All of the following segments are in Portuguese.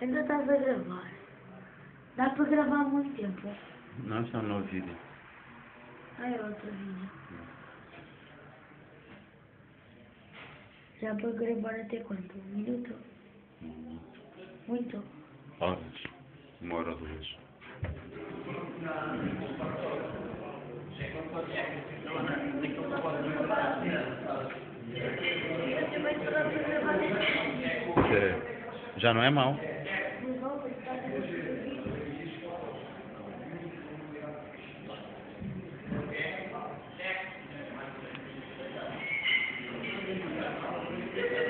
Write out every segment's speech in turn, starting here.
Ainda estás a gravar. Dá para gravar muito tempo. Não, está no vídeo. Ah, é outro vídeo. Já para gravar até quanto? Um minuto? Muito? Horas. Uma hora, duas. É, Já não é mau. Yeah.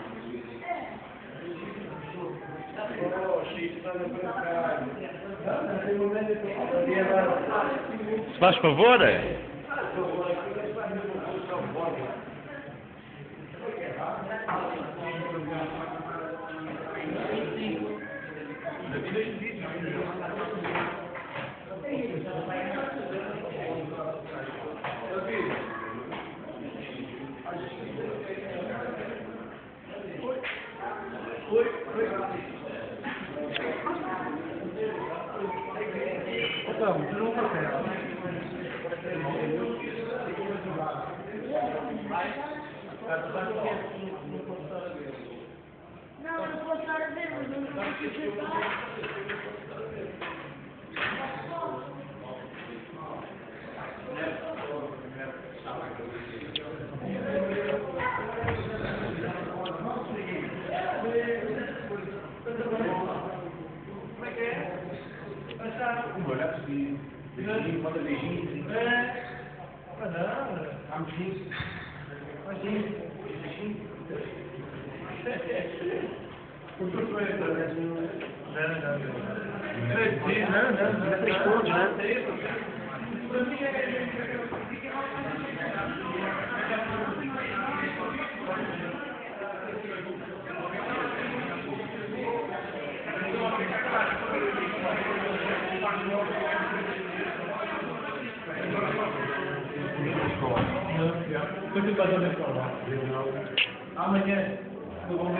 Se faz favor, é? Não, No, it's supposed to be. Não assim, beijinho, manda beijinho. É. Ah, não. Amiguinho. Imagina. Beijinho. Por que foi Não, não, não. Não, não, não. Três pontos, né? Depois tu vais Kutu bazı bir sorun. Ama gel, bu konuda